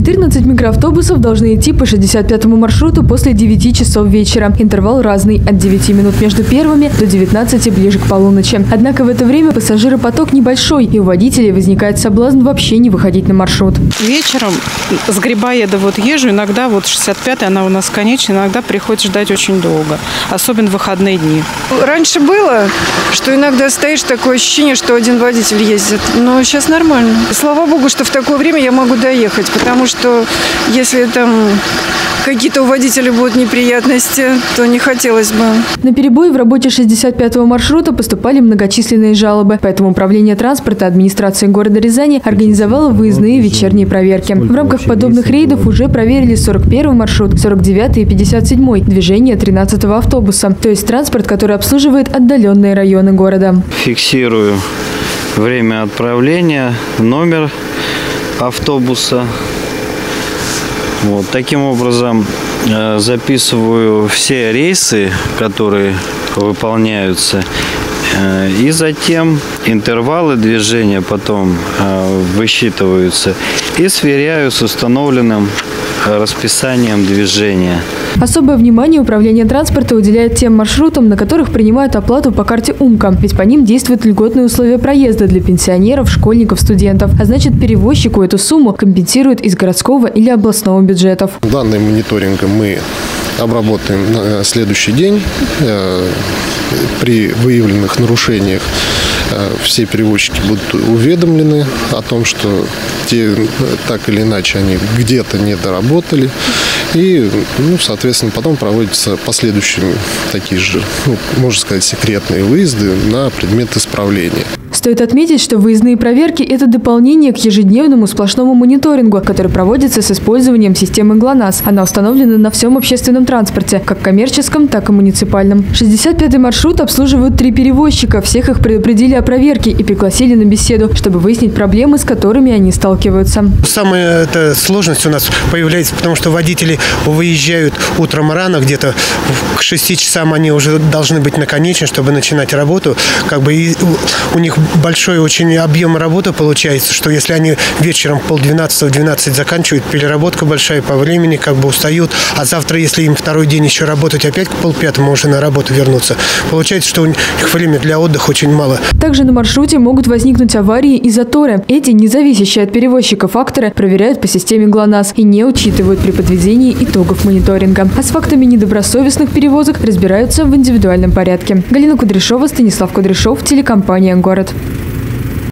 14 микроавтобусов должны идти по 65-му маршруту после 9 часов вечера. Интервал разный – от 9 минут между первыми до 19 ближе к полуночи. Однако в это время пассажиропоток небольшой, и у водителей возникает соблазн вообще не выходить на маршрут. Вечером с Грибоеда вот езжу, иногда вот 65-я, она у нас конечная, иногда приходится ждать очень долго, особенно в выходные дни. Раньше было, что иногда стоишь, такое ощущение, что один водитель ездит, но сейчас нормально. Слава богу, что в такое время я могу доехать, потому что если там какие-то у водителя будут неприятности, то не хотелось бы. На перебой в работе 65-го маршрута поступали многочисленные жалобы, поэтому управление транспорта администрации города Рязани организовало выездные вечерние проверки. В рамках подобных рейдов уже проверили 41 маршрут, 49 и 57 движение 13-го автобуса, то есть транспорт, который обслуживает отдаленные районы города. Фиксирую время отправления, номер автобуса. Вот, таким образом э, записываю все рейсы, которые выполняются. Э, и затем интервалы движения потом э, высчитываются и сверяю с установленным расписанием движения. Особое внимание управление транспорта уделяет тем маршрутам, на которых принимают оплату по карте УМКа, ведь по ним действуют льготные условия проезда для пенсионеров, школьников, студентов. А значит, перевозчику эту сумму компенсируют из городского или областного бюджетов. Данный мониторинг мы обработаем на следующий день. Э, при выявленных нарушениях э, все перевозчики будут уведомлены о том, что те так или иначе они где-то не доработали. И, ну, соответственно, потом проводятся последующие такие же, ну, можно сказать, секретные выезды на предмет исправления. Стоит отметить, что выездные проверки – это дополнение к ежедневному сплошному мониторингу, который проводится с использованием системы ГЛОНАСС. Она установлена на всем общественном транспорте, как коммерческом, так и муниципальном. 65-й маршрут обслуживают три перевозчика. Всех их предупредили о проверке и пригласили на беседу, чтобы выяснить проблемы, с которыми они сталкиваются. Самая эта сложность у нас появляется, потому что водители выезжают утром рано, где-то к 6 часам они уже должны быть наконечны, чтобы начинать работу. Как бы и у них большой очень объем работы получается, что если они вечером в полдвенадцатого, двенадцать заканчивают, переработка большая по времени, как бы устают, а завтра, если им второй день еще работать, опять к полпятому уже на работу вернуться, получается, что у них время для отдыха очень мало. Также на маршруте могут возникнуть аварии и заторы. Эти, независящие от перевозчика факторы, проверяют по системе ГЛОНАСС и не учитывают при подведении итогов мониторинга. А с фактами недобросовестных перевозок разбираются в индивидуальном порядке. Галина Кудряшова, Станислав Кудряшов, телекомпания «Город».